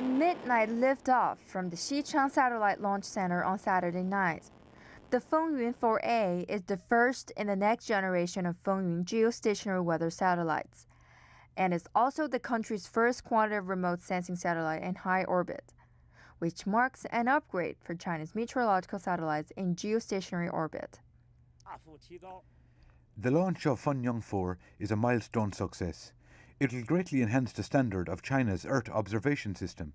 Midnight liftoff from the Xichang Satellite Launch Center on Saturday night. The Fengyun 4A is the first in the next generation of Fengyun geostationary weather satellites, and is also the country's first quantitative remote sensing satellite in high orbit, which marks an upgrade for China's meteorological satellites in geostationary orbit. The launch of Fengyun 4 is a milestone success. It will greatly enhance the standard of China's Earth observation system.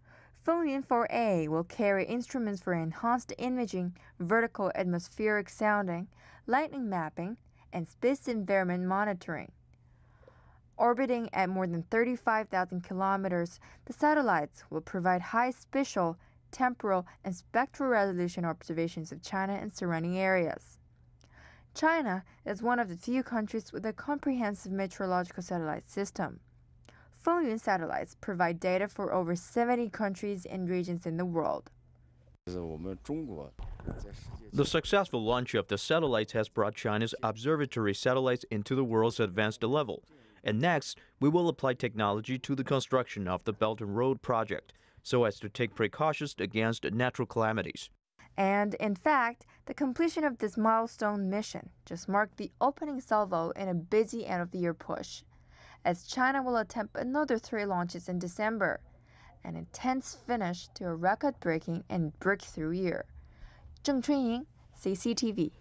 Fengyun 4A will carry instruments for enhanced imaging, vertical atmospheric sounding, lightning mapping, and space environment monitoring. Orbiting at more than 35,000 kilometers, the satellites will provide high spatial, temporal, and spectral resolution observations of China and surrounding areas. China is one of the few countries with a comprehensive meteorological satellite system. Fengyun satellites provide data for over 70 countries and regions in the world. The successful launch of the satellites has brought China's observatory satellites into the world's advanced level. And next, we will apply technology to the construction of the Belt and Road project so as to take precautions against natural calamities. And in fact, the completion of this milestone mission just marked the opening salvo in a busy end of the year push, as China will attempt another three launches in December, an intense finish to a record breaking and breakthrough year. Zheng Chunying, CCTV.